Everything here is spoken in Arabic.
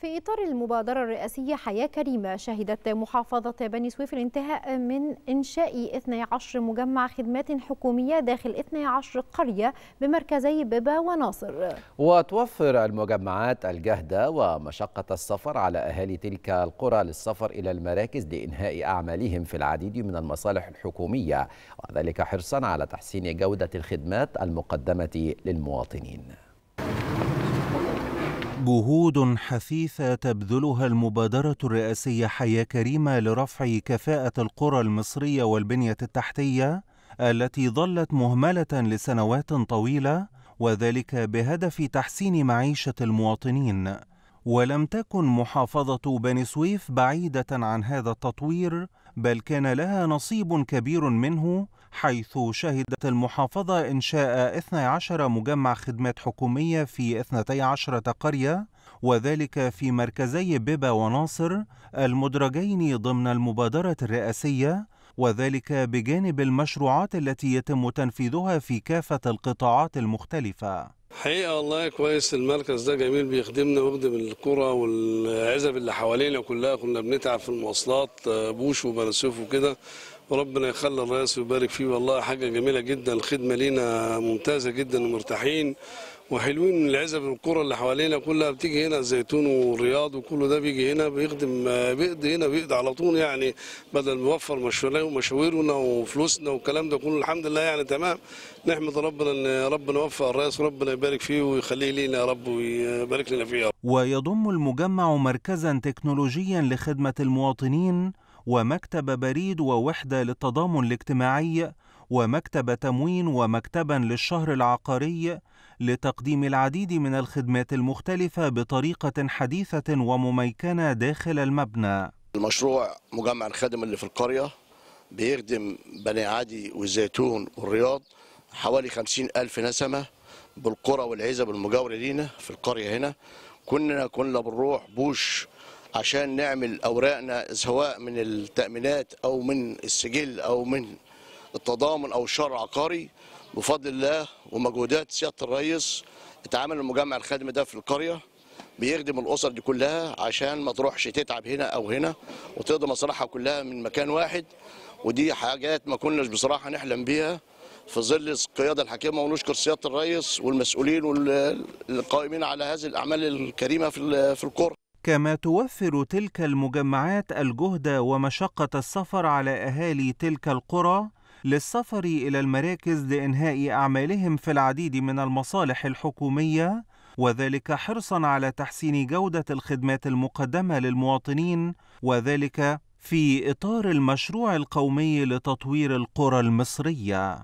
في إطار المبادرة الرئاسية حياة كريمة شهدت محافظة بني سويف الانتهاء من إنشاء 12 مجمع خدمات حكومية داخل 12 قرية بمركزي ببا وناصر. وتوفر المجمعات الجهد ومشقة السفر على أهالي تلك القرى للسفر إلى المراكز لإنهاء أعمالهم في العديد من المصالح الحكومية وذلك حرصا على تحسين جودة الخدمات المقدمة للمواطنين. جهود حثيثة تبذلها المبادرة الرئاسية حياة كريمة لرفع كفاءة القرى المصرية والبنية التحتية التي ظلت مهملة لسنوات طويلة وذلك بهدف تحسين معيشة المواطنين. ولم تكن محافظة بني سويف بعيدة عن هذا التطوير بل كان لها نصيب كبير منه حيث شهدت المحافظة إنشاء 12 مجمع خدمات حكومية في 12 قرية وذلك في مركزي بيبا وناصر المدرجين ضمن المبادرة الرئاسية وذلك بجانب المشروعات التي يتم تنفيذها في كافة القطاعات المختلفة. حقيقة والله كويس المركز ده جميل بيخدمنا ويخدم القرى والعزب اللي حوالينا كلها. كنا بنتعب في المواصلات بوش وبنسوف وكده. وربنا يخلي الرئيس ويبارك فيه. والله حاجة جميلة جدا الخدمة لينا ممتازة جدا ومرتاحين. وحلوين العزب القرى اللي حوالينا كلها بتيجي هنا الزيتون والرياض وكله ده بيجي هنا بيخدم بيقضي هنا بيقضي على طول يعني بدل ما يوفر مشاويرنا وفلوسنا والكلام ده كله. الحمد لله يعني تمام. نحمد ربنا إن ربنا يوفق الرئيس وربنا يبارك فيه ويخليه لينا يا رب ويبارك لنا فيه ويضم المجمع مركزا تكنولوجيا لخدمة المواطنين ومكتب بريد ووحدة للتضامن الاجتماعي ومكتب تموين ومكتبا للشهر العقاري لتقديم العديد من الخدمات المختلفة بطريقة حديثة ومميكنة داخل المبنى. المشروع مجمع الخادم اللي في القرية بيخدم بني عدي والزيتون والرياض حوالي خمسين ألف نسمة بالقرى والعزب المجاورة لينا في القرية هنا. كنا كنا بنروح بوش عشان نعمل أوراقنا سواء من التأمينات أو من السجل أو من التضامن أو الشهر العقاري بفضل الله ومجهودات سيادة الرئيس اتعمل المجمع الخدمي ده في القرية بيخدم الأسر دي كلها عشان ما تروحش تتعب هنا أو هنا وتقضي مصالحها كلها من مكان واحد. ودي حاجات ما كناش بصراحة نحلم بيها في ظل القياده الحكيمه ونشكر سيادة الرئيس والمسؤولين والقائمين على هذه الأعمال الكريمة في في القرى كما توفر تلك المجمعات الجهد ومشقة السفر على أهالي تلك القرى للسفر إلى المراكز لإنهاء أعمالهم في العديد من المصالح الحكومية وذلك حرصا على تحسين جودة الخدمات المقدمة للمواطنين وذلك في إطار المشروع القومي لتطوير القرى المصرية.